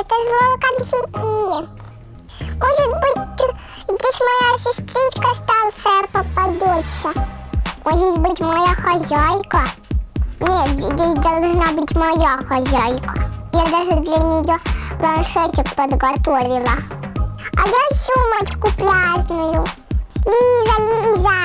это зло конфетти. Может быть, здесь моя сестричка старшая попадется. Может быть, моя хозяйка. Нет, здесь должна быть моя хозяйка. Я даже для нее планшетик подготовила. А я сумочку пляжную. Лиза, Лиза,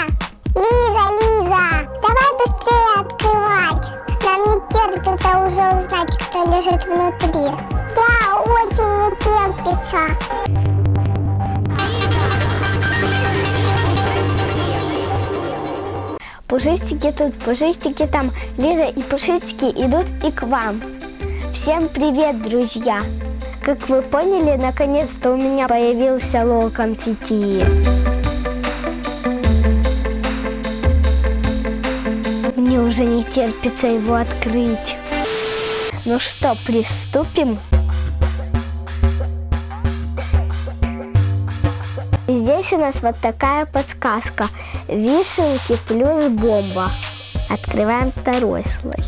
Лиза, Лиза, давай быстрее открывать. Нам не терпится уже узнать, кто лежит внутри. Да, очень не терпится. Пушистики тут, пушистики там. Лиза и пушистики идут и к вам. Всем привет, друзья! Как вы поняли, наконец-то у меня появился лол конфетти. Мне уже не терпится его открыть. Ну что, приступим? Здесь у нас вот такая подсказка. Вишенки плюс бомба. Открываем второй слой.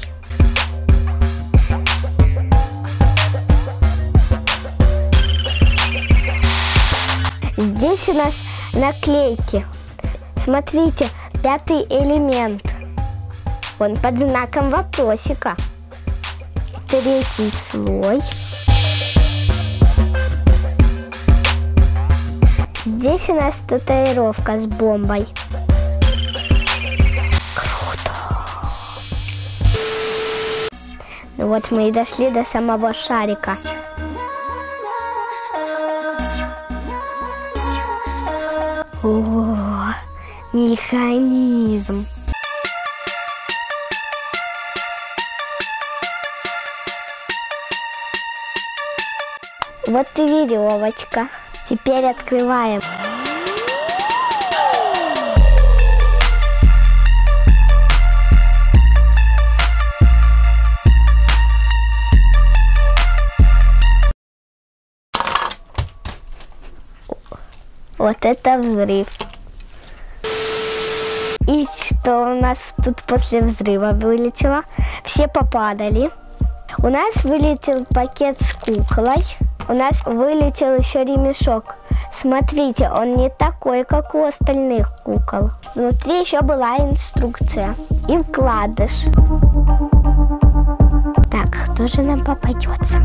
Здесь у нас наклейки. Смотрите, пятый элемент. Он под знаком вопросика. Третий слой. Здесь у нас татуировка с бомбой. Круто! Ну вот мы и дошли до самого шарика. О, механизм. Вот и веревочка. Теперь открываем. Вот это взрыв. И что у нас тут после взрыва вылетело? Все попадали. У нас вылетел пакет с куклой. У нас вылетел еще ремешок. Смотрите, он не такой, как у остальных кукол. Внутри еще была инструкция и вкладыш. Так, кто же нам попадется?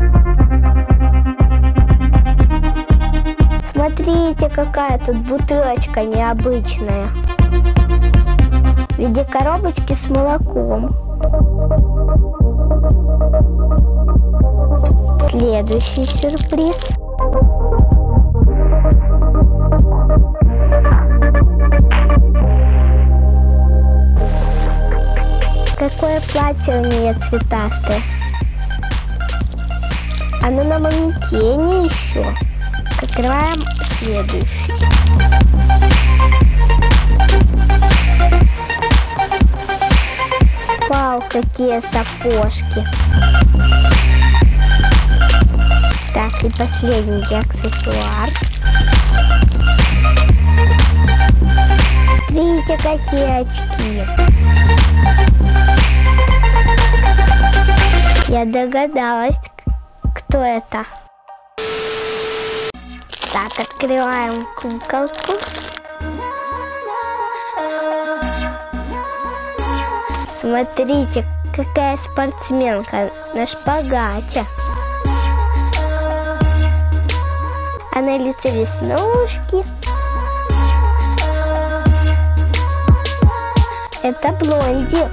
Смотрите, какая тут бутылочка необычная. В виде коробочки с молоком. Следующий сюрприз. Какое платье у нее цветастое. Оно на манекене еще. Открываем следующий. Вау, какие сапожки. И последний аксессуар. Смотрите, какие очки. Я догадалась, кто это. Так, открываем куколку. Смотрите, какая спортсменка на шпагате. На лице веснушки. Это блонди.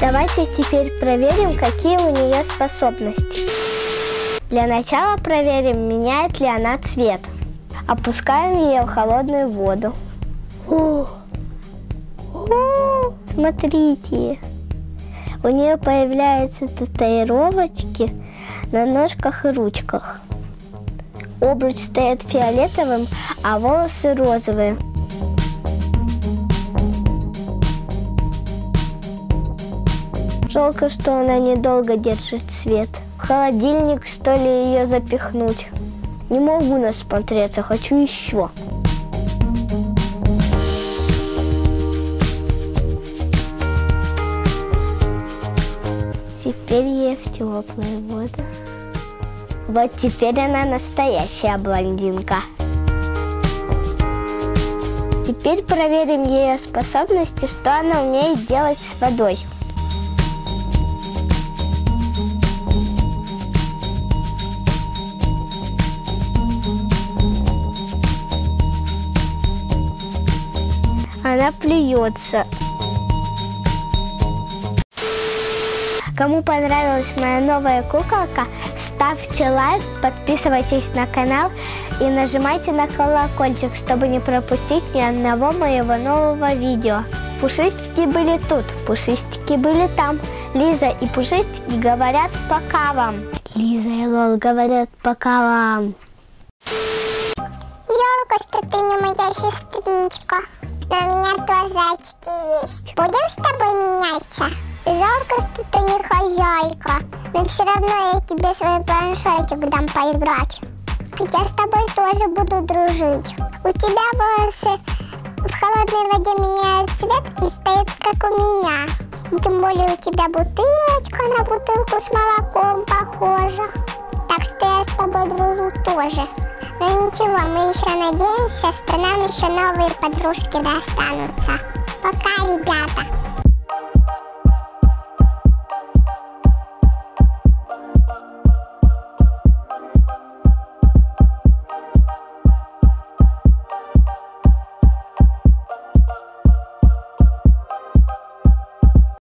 Давайте теперь проверим, какие у нее способности. Для начала проверим, меняет ли она цвет. Опускаем ее в холодную воду. О, смотрите, у нее появляются татуировочки на ножках и ручках. Обруч стоит фиолетовым, а волосы розовые. Жалко, что она недолго держит цвет. В холодильник, что ли, ее запихнуть? Не могу насмотреться, хочу еще. Теперь ей в теплые воды. Вот теперь она настоящая блондинка. Теперь проверим ее способности, что она умеет делать с водой. Она плюется. Кому понравилась моя новая куколка, ставьте лайк, подписывайтесь на канал и нажимайте на колокольчик, чтобы не пропустить ни одного моего нового видео. Пушистики были тут, пушистики были там. Лиза и Пушистики говорят пока вам. Лиза и Лол говорят пока вам. Жалко, что ты не моя сестричка. Но у меня тоже очки есть. Будем с тобой меняться? Жалко, что ты не хозяйка. Но все равно я тебе свой планшетик дам поиграть. Я с тобой тоже буду дружить. У тебя волосы в холодной воде меняют цвет и стоят как у меня. Тем более у тебя бутылочка на бутылку с молоком похожа. Так что я с тобой дружу тоже. Но ничего, мы еще надеемся, что нам еще новые подружки достанутся. Пока, ребята.